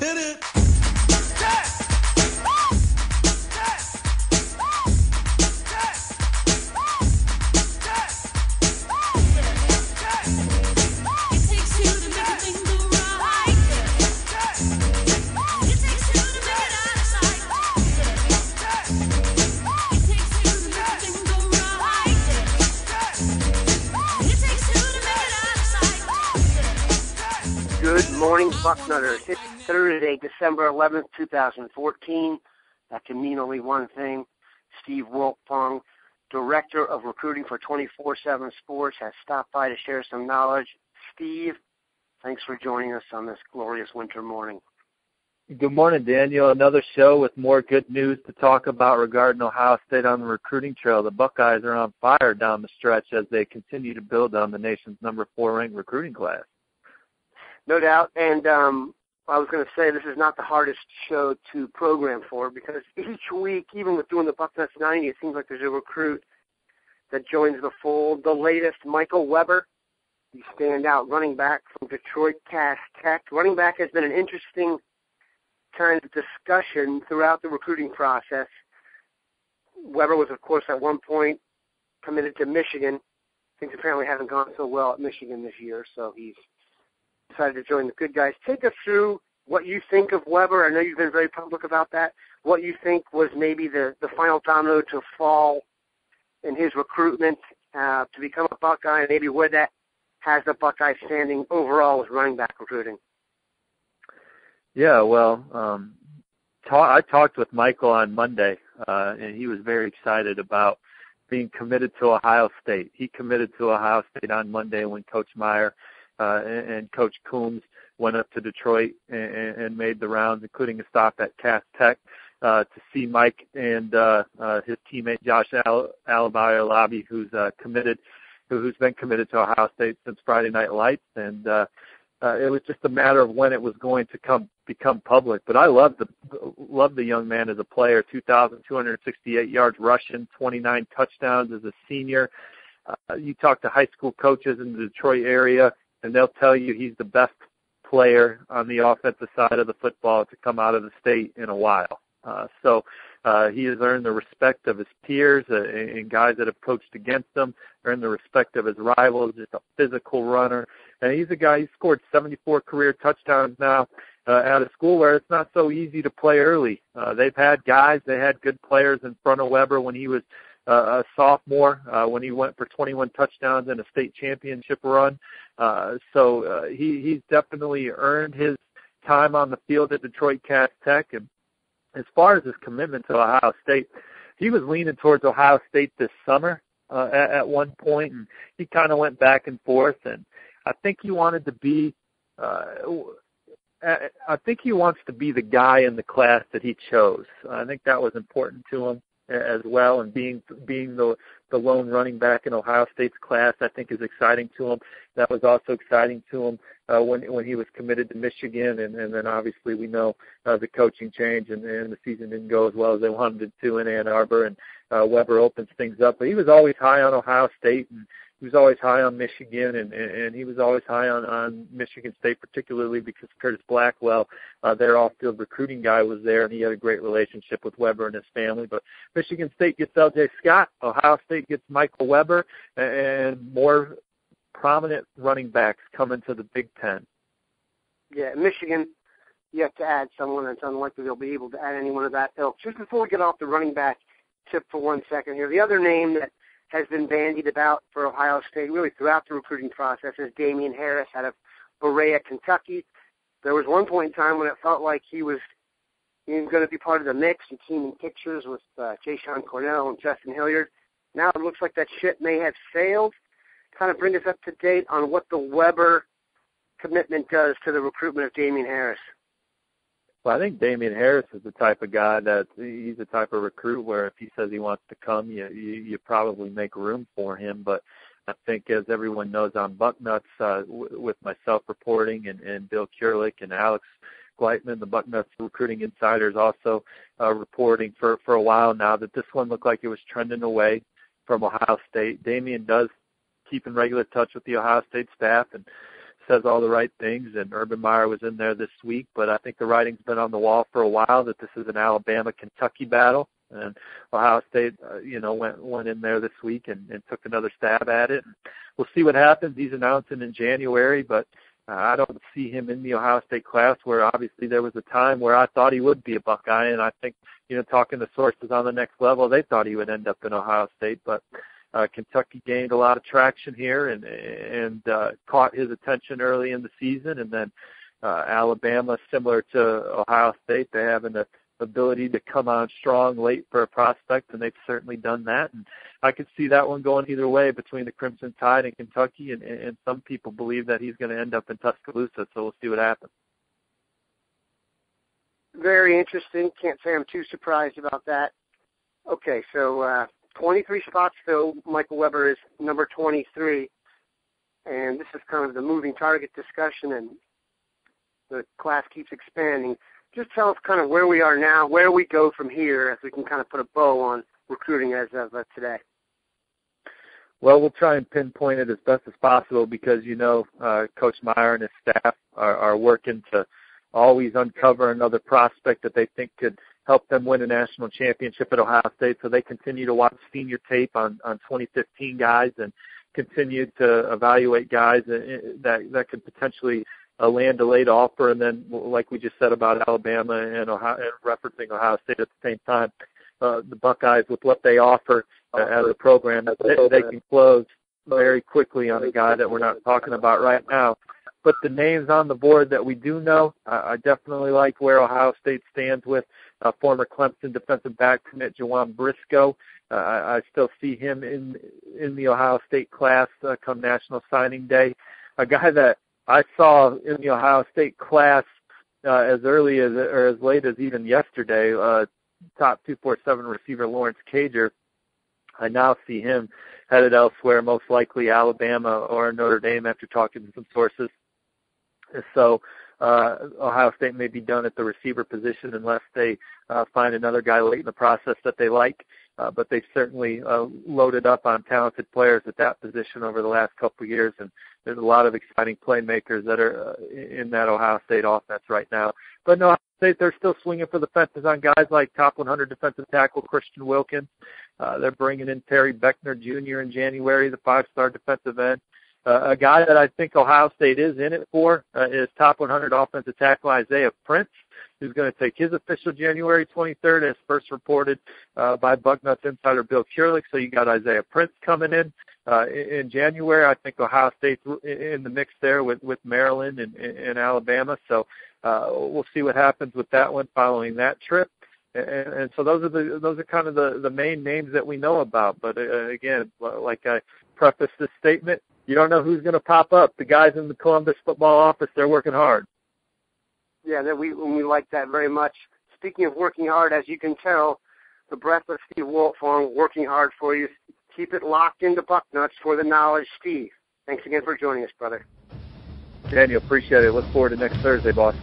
Hit it. Good morning, Bucknutters. It's Thursday, December 11th, 2014. That can mean only one thing. Steve Wiltfong, Director of Recruiting for 24-7 Sports, has stopped by to share some knowledge. Steve, thanks for joining us on this glorious winter morning. Good morning, Daniel. Another show with more good news to talk about regarding Ohio State on the recruiting trail. The Buckeyes are on fire down the stretch as they continue to build on the nation's number four ranked recruiting class. No doubt. And um, I was going to say this is not the hardest show to program for because each week, even with doing the Bucknuts 90, it seems like there's a recruit that joins the fold. The latest, Michael Weber, the standout running back from Detroit Cass Tech. Running back has been an interesting kind of discussion throughout the recruiting process. Weber was, of course, at one point committed to Michigan. Things apparently haven't gone so well at Michigan this year, so he's decided to join the good guys. Take us through what you think of Weber. I know you've been very public about that. What you think was maybe the, the final domino to fall in his recruitment uh, to become a Buckeye, and maybe where that has the Buckeye standing overall with running back recruiting. Yeah, well, um, ta- I talked with Michael on Monday, uh, and he was very excited about being committed to Ohio State. He committed to Ohio State on Monday when Coach Meyer uh, and, and Coach Coombs went up to Detroit and, and made the rounds, including a stop at Cass Tech uh, to see Mike and uh, uh, his teammate Josh Al- Alabi, who's uh, committed, who, who's been committed to Ohio State since Friday Night Lights, and uh, uh, it was just a matter of when it was going to come become public. But I love the love the young man as a player. 2,268 yards rushing, 29 touchdowns as a senior. Uh, you talk to high school coaches in the Detroit area, and they'll tell you he's the best player on the offensive side of the football to come out of the state in a while. Uh, so uh, he has earned the respect of his peers uh, and guys that have coached against him, earned the respect of his rivals, just a physical runner. And he's a guy, he scored 74 career touchdowns now uh, out of school where it's not so easy to play early. Uh, they've had guys, they had good players in front of Weber when he was a sophomore, uh, when he went for 21 touchdowns in a state championship run. Uh, so uh, he, he's definitely earned his time on the field at Detroit Cass Tech. And as far as his commitment to Ohio State, he was leaning towards Ohio State this summer uh, at, at one point, and he kind of went back and forth. And I think he wanted to be. Uh, I think he wants to be the guy in the class that he chose. I think that was important to him as well, and being being the the lone running back in Ohio State's class, I think is exciting to him. That was also exciting to him uh, when when he was committed to Michigan, and, and then obviously we know uh, the coaching change and, and the season didn't go as well as they wanted it to in Ann Arbor, and uh, Weber opens things up. But he was always high on Ohio State, and he was always high on Michigan, and, and he was always high on, on Michigan State, particularly because Curtis Blackwell, uh, their off-field recruiting guy, was there, and he had a great relationship with Weber and his family. But Michigan State gets L.J. Scott, Ohio State gets Michael Weber, and more prominent running backs coming to the Big Ten. Yeah, Michigan you have to add someone. It's unlikely they'll be able to add anyone of that ilk. Just before we get off the running back tip for one second here, the other name that has been bandied about for Ohio State really throughout the recruiting process is Damien Harris out of Berea, Kentucky. There was one point in time when it felt like he was he was going to be part of the mix and teaming pictures with uh, Jashon Cornell and Justin Hilliard. Now it looks like that ship may have sailed. Kind of bring us up to date on what the Weber commitment does to the recruitment of Damien Harris. Well, I think Damien Harris is the type of guy that he's the type of recruit where if he says he wants to come, you you, you probably make room for him. But I think, as everyone knows on Bucknuts, uh, w- with myself reporting and, and Bill Kurelic and Alex Gleitman, the Bucknuts recruiting insiders, also uh, reporting for for a while now that this one looked like it was trending away from Ohio State. Damien does keep in regular touch with the Ohio State staff and says all the right things, and Urban Meyer was in there this week. But I think the writing's been on the wall for a while that this is an Alabama Kentucky battle, and Ohio State, uh, you know, went went in there this week and, and took another stab at it. We'll see what happens. He's announcing in January, but uh, I don't see him in the Ohio State class where obviously there was a time where I thought he would be a Buckeye, and I think you know talking to sources on the next level, they thought he would end up in Ohio State, but uh, Kentucky gained a lot of traction here and and uh, caught his attention early in the season, and then uh, Alabama, similar to Ohio State, they have an ability to come on strong late for a prospect, and they've certainly done that. And I could see that one going either way between the Crimson Tide and Kentucky, and, and some people believe that he's going to end up in Tuscaloosa. So we'll see what happens. Very interesting. Can't say I'm too surprised about that. Okay, so uh, 23 spots filled. Michael Weber is number 23, and this is kind of the moving target discussion, and the class keeps expanding just tell us kind of where we are now, where we go from here, as we can kind of put a bow on recruiting as of uh, today. Well, we'll try and pinpoint it as best as possible because you know uh, Coach Meyer and his staff are, are working to always uncover another prospect that they think could help them win a national championship at Ohio State. So they continue to watch senior tape on on 2015 guys and continue to evaluate guys that that could potentially a land delayed offer, and then like we just said about Alabama and Ohio, and referencing Ohio State at the same time, uh, the Buckeyes with what they offer uh, as a program, they, they can close very quickly on a guy that we're not talking about right now. But the names on the board that we do know, I, definitely like where Ohio State stands with uh, former Clemson defensive back commit Jaquan Briscoe. Uh, I, I still see him in in the Ohio State class uh, come National Signing Day. A guy that I saw in the Ohio State class uh, as early as or as late as even yesterday, uh, top 247 receiver Lawrence Cager. I now see him headed elsewhere, most likely Alabama or Notre Dame after talking to some sources. So uh, Ohio State may be done at the receiver position unless they uh, find another guy late in the process that they like. Uh, but they've certainly uh, loaded up on talented players at that position over the last couple of years, and there's a lot of exciting playmakers that are uh, in that Ohio State offense right now. But no, State they're still swinging for the fences on guys like top 100 defensive tackle Christian Wilkins. Uh, they're bringing in Terry Beckner Jr. in January, the five-star defensive end. Uh, a guy that I think Ohio State is in it for uh, is top 100 offensive tackle Isaiah Prince, who's going to take his official January 23rd, as first reported uh, by Bucknuts insider Bill Kurelic. So you got Isaiah Prince coming in uh, in January. I think Ohio State's in the mix there with with Maryland and, and Alabama. So uh, we'll see what happens with that one following that trip. And, and so those are the those are kind of the the main names that we know about. But uh, again, like I preface this statement, you don't know who's going to pop up. The guys in the Columbus football office, they're working hard. Yeah, that we we like that very much. Speaking of working hard, as you can tell, the breathless Steve Wiltfong working hard for you. Keep it locked into Bucknuts for the knowledge, Steve. Thanks again for joining us, brother. Daniel, appreciate it. Look forward to next Thursday, boss.